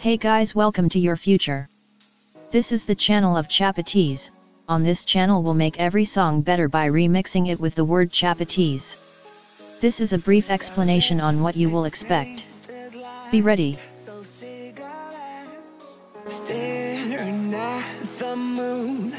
Hey guys welcome to your future. This is the channel of Chapatis, on this channel we'll make every song better by remixing it with the word Chapatis. This is a brief explanation on what you will expect. Be ready. Staring at the moon